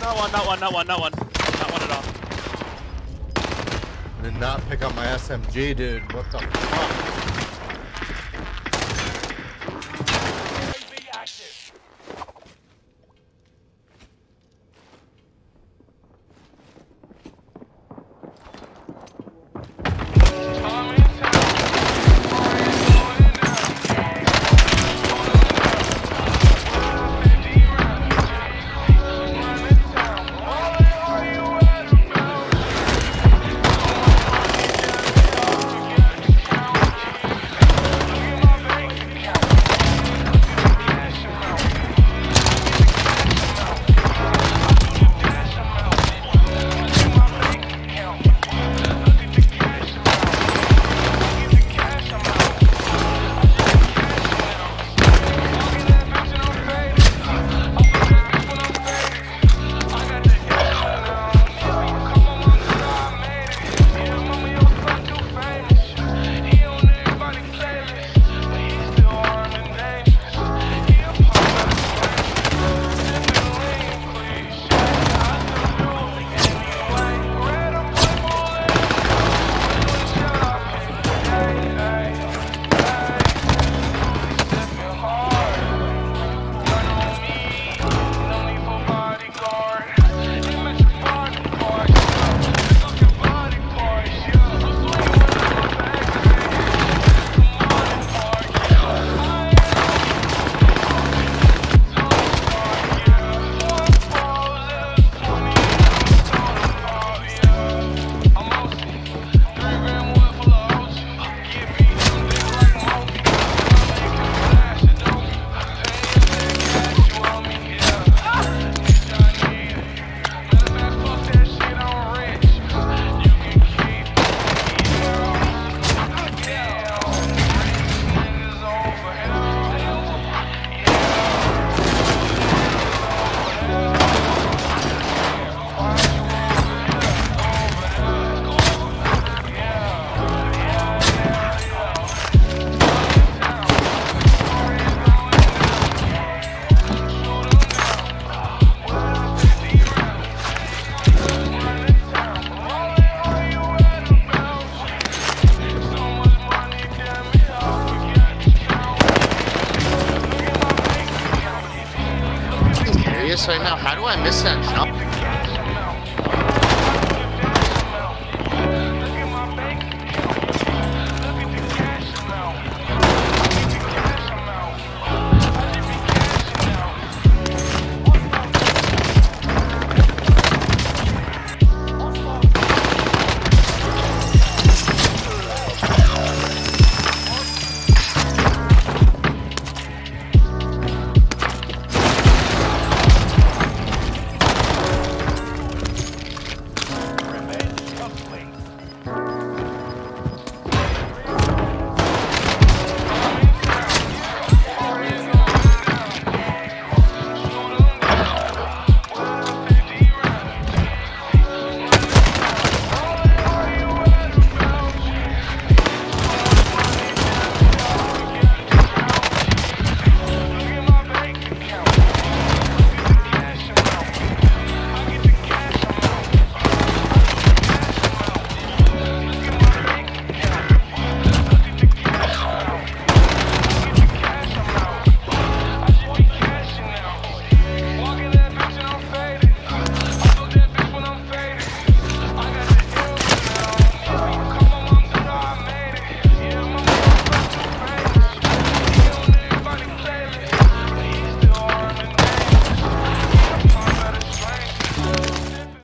Not one, not one, not one, not one. Not one at all. I did not pick up my SMG, dude. What the fuck? Right now? How do I miss that jump?